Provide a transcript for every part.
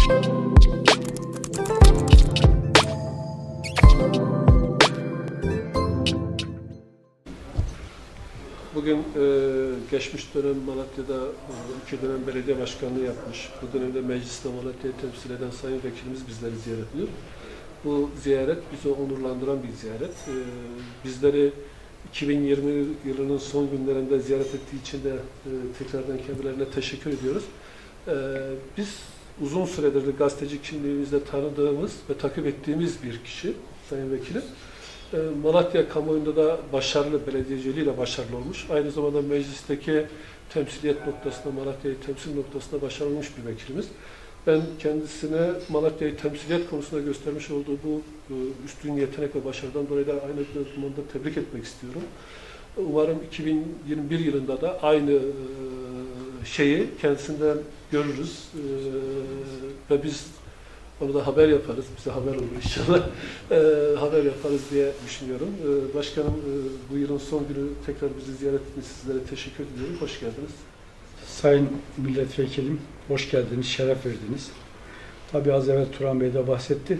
Bugün e, geçmiş dönem Malatya'da iki dönem belediye başkanlığı yapmış. Bu dönemde mecliste Malatya'yı temsil eden sayın vekilimiz bizleri ziyaret ediyor. Bu ziyaret bizi onurlandıran bir ziyaret. E, bizleri 2020 yılının son günlerinde ziyaret ettiği için de e, tekrardan kendilerine teşekkür ediyoruz. E, biz uzun süredir de gazeteci kimliğimizde tanıdığımız ve takip ettiğimiz bir kişi, Sayın Vekilim. E, Malatya kamuoyunda da başarılı, belediyeciliğiyle başarılı olmuş. Aynı zamanda meclisteki temsiliyet noktasında, Malatya'yı temsil noktasında başarılı olmuş bir vekilimiz. Ben kendisine Malatya'yı temsiliyet konusunda göstermiş olduğu bu e, üstün yetenek ve başarıdan dolayı da aynı zamanda tebrik etmek istiyorum. Umarım 2021 yılında da aynı e, şeyi kendisinden görürüz e, ve biz onu da haber yaparız. Bize haber olur inşallah. haber yaparız diye düşünüyorum. başkanım bu yılın son günü tekrar bizi ziyaret ettiğiniz sizlere teşekkür ediyorum. Hoş geldiniz. Sayın Milletvekilim, hoş geldiniz, şeref verdiniz. Tabii az evvel Turan Bey de bahsetti.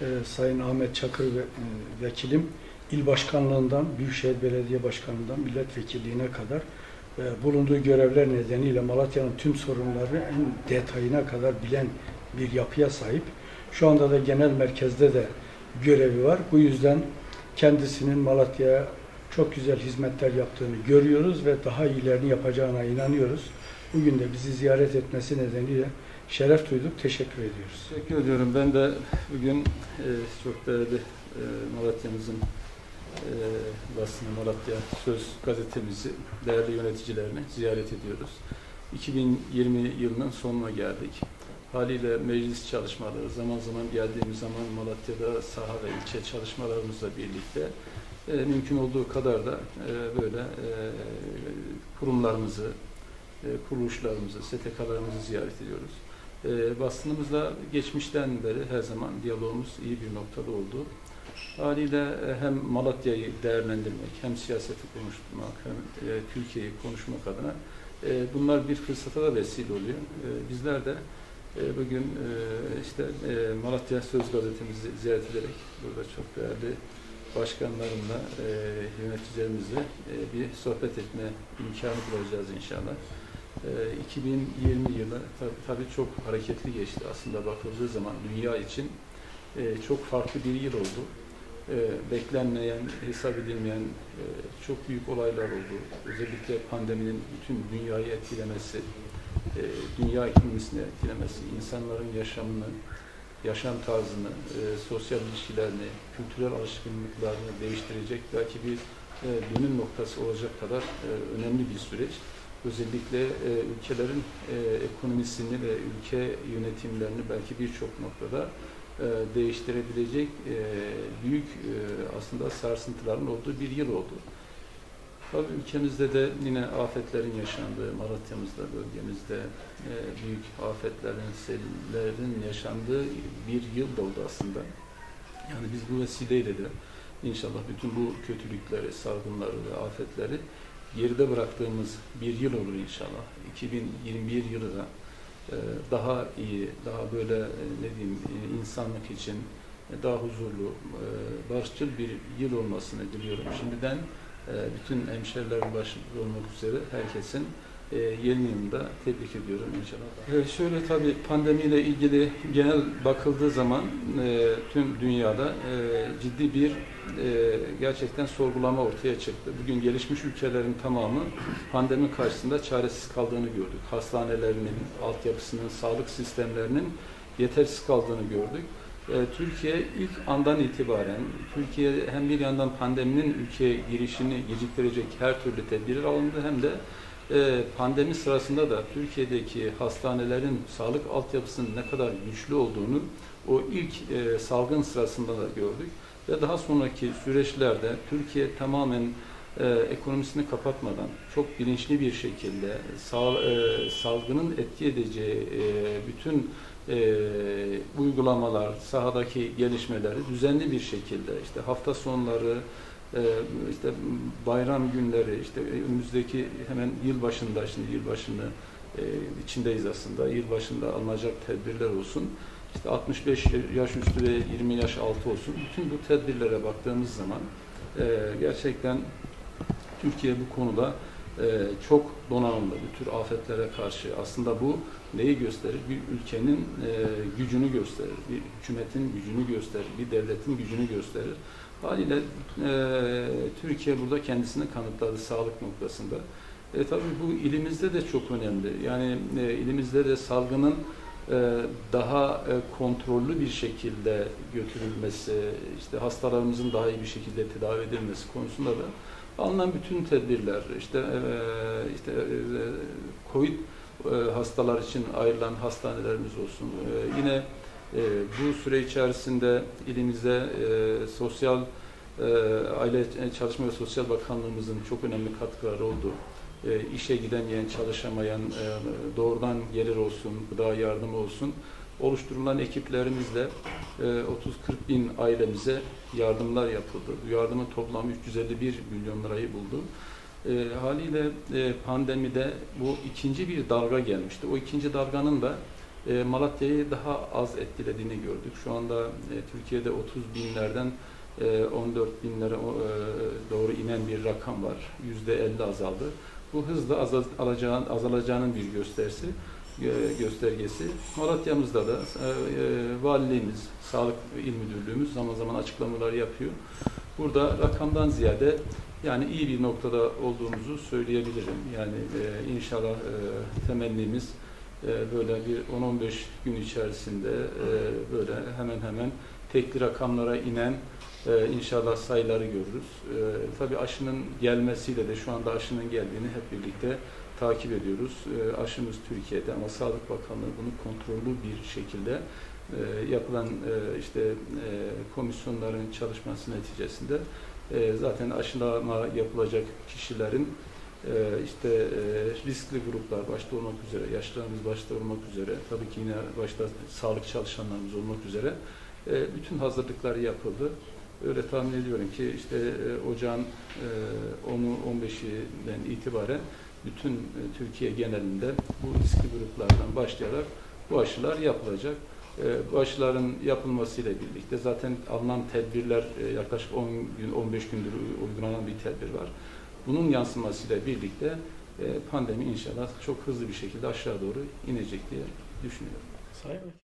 Ee, Sayın Ahmet Çakır ve, e, Vekilim, il başkanlığından, Büyükşehir Belediye Başkanlığından milletvekilliğine kadar e, bulunduğu görevler nedeniyle Malatya'nın tüm sorunları en detayına kadar bilen bir yapıya sahip. Şu anda da genel merkezde de görevi var. Bu yüzden kendisinin Malatya'ya çok güzel hizmetler yaptığını görüyoruz ve daha iyilerini yapacağına inanıyoruz. Bugün de bizi ziyaret etmesi nedeniyle şeref duyduk, teşekkür ediyoruz. Teşekkür ediyorum. Ben de bugün e, çok değerli e, Malatya'mızın basını Malatya Söz gazetemizi, değerli yöneticilerini ziyaret ediyoruz. 2020 yılının sonuna geldik. Haliyle meclis çalışmaları, zaman zaman geldiğimiz zaman Malatya'da saha ve ilçe çalışmalarımızla birlikte e, mümkün olduğu kadar da e, böyle e, kurumlarımızı, e, kuruluşlarımızı, STK'larımızı ziyaret ediyoruz. E, basınımızla geçmişten beri her zaman diyalogumuz iyi bir noktada oldu. Haliyle hem Malatya'yı değerlendirmek, hem siyaseti konuşmak, hem e, Türkiye'yi konuşmak adına e, bunlar bir fırsata da vesile oluyor. E, bizler de bugün işte Malatya Söz gazetemizi ziyaret ederek burada çok değerli başkanlarımla, yöneticilerimizle bir sohbet etme imkanı bulacağız inşallah. E, 2020 yılı tabii, tabii çok hareketli geçti aslında bakıldığı zaman dünya için çok farklı bir yıl oldu. E, beklenmeyen, hesap edilmeyen e, çok büyük olaylar oldu. Özellikle pandeminin bütün dünyayı etkilemesi, e, dünya ekonomisini etkilemesi, insanların yaşamını, yaşam tarzını, e, sosyal ilişkilerini, kültürel alışkanlıklarını değiştirecek belki bir e, dönüm noktası olacak kadar e, önemli bir süreç. Özellikle e, ülkelerin e, ekonomisini ve ülke yönetimlerini belki birçok noktada e, değiştirebilecek e, büyük e, aslında sarsıntıların olduğu bir yıl oldu. Tabii ülkemizde de yine afetlerin yaşandığı, Malatya'mızda, bölgemizde büyük afetlerin, sellerin yaşandığı bir yıl oldu aslında. Yani biz bu vesileyle de inşallah bütün bu kötülükleri, salgınları ve afetleri geride bıraktığımız bir yıl olur inşallah. 2021 yılı da daha iyi, daha böyle e, ne diyeyim e, insanlık için e, daha huzurlu, e, barışçıl bir yıl olmasını diliyorum. Şimdiden bütün hemşerilerin başında olmak üzere herkesin e, yeni yılında tebrik ediyorum inşallah. E, şöyle tabii pandemiyle ilgili genel bakıldığı zaman e, tüm dünyada e, ciddi bir e, gerçekten sorgulama ortaya çıktı. Bugün gelişmiş ülkelerin tamamı pandemi karşısında çaresiz kaldığını gördük. Hastanelerinin, altyapısının, sağlık sistemlerinin yetersiz kaldığını gördük. Ee, Türkiye ilk andan itibaren Türkiye hem bir yandan pandeminin ülkeye girişini geciktirecek her türlü tedbir alındı hem de e, pandemi sırasında da Türkiye'deki hastanelerin sağlık altyapısının ne kadar güçlü olduğunu o ilk e, salgın sırasında da gördük. Ve daha sonraki süreçlerde Türkiye tamamen e, ekonomisini kapatmadan çok bilinçli bir şekilde e, salgının etki edeceği bütün e, uygulamalar, sahadaki gelişmeleri düzenli bir şekilde işte hafta sonları, işte bayram günleri, işte önümüzdeki hemen yıl başında, şimdi yıl başını e, içindeyiz aslında. Yıl başında alınacak tedbirler olsun. İşte 65 yaş üstü ve 20 yaş altı olsun. Bütün bu tedbirlere baktığımız zaman e, gerçekten Türkiye bu konuda e, çok donanımlı bir tür afetlere karşı. Aslında bu neyi gösterir? Bir ülkenin gücünü gösterir, bir hükümetin gücünü gösterir, bir devletin gücünü gösterir. Haliyle e, Türkiye burada kendisini kanıtladı sağlık noktasında. E, tabii bu ilimizde de çok önemli. Yani e, ilimizde de salgının e, daha e, kontrollü bir şekilde götürülmesi, işte hastalarımızın daha iyi bir şekilde tedavi edilmesi konusunda da alınan bütün tedbirler, işte e, işte e, COVID e, hastalar için ayrılan hastanelerimiz olsun. E, yine e, bu süre içerisinde ilimizde e, sosyal e, Aile Çalışma ve Sosyal Bakanlığımızın çok önemli katkıları oldu. E, işe gidemeyen, çalışamayan, e, doğrudan gelir olsun, gıda yardımı olsun oluşturulan ekiplerimizle e, 30-40 bin ailemize yardımlar yapıldı. Bu yardımın toplamı 351 milyon lirayı buldu. E, haliyle e, pandemide bu ikinci bir dalga gelmişti. O ikinci dalganın da e, Malatya'yı daha az etkilediğini gördük. Şu anda e, Türkiye'de 30 binlerden e, 14 binlere e, doğru inen bir rakam var. %50 azaldı. Bu hızla azal, alacağın, azalacağının bir gösterisi göstergesi. Malatya'mızda da e, valiliğimiz, Sağlık İl Müdürlüğümüz zaman zaman açıklamalar yapıyor. Burada rakamdan ziyade yani iyi bir noktada olduğumuzu söyleyebilirim. Yani inşallah e, temennimiz böyle bir 10-15 gün içerisinde e, böyle hemen hemen tekli rakamlara inen e, inşallah sayıları görürüz. E, tabii aşının gelmesiyle de şu anda aşının geldiğini hep birlikte takip ediyoruz. Aşımız Türkiye'de ama Sağlık Bakanlığı bunu kontrollü bir şekilde yapılan işte komisyonların çalışması neticesinde zaten aşılama yapılacak kişilerin işte e, riskli gruplar başta olmak üzere, yaşlarımız başta olmak üzere, tabii ki yine başta sağlık çalışanlarımız olmak üzere e, bütün hazırlıklar yapıldı. Öyle tahmin ediyorum ki işte e, ocağın e, 10'u 15'inden itibaren bütün Türkiye genelinde bu riskli gruplardan başlayarak bu aşılar yapılacak. Bu aşıların yapılmasıyla birlikte zaten alınan tedbirler yaklaşık 10 gün 15 gündür uygulanan bir tedbir var. Bunun yansımasıyla birlikte e, pandemi inşallah çok hızlı bir şekilde aşağı doğru inecek diye düşünüyorum. Sayın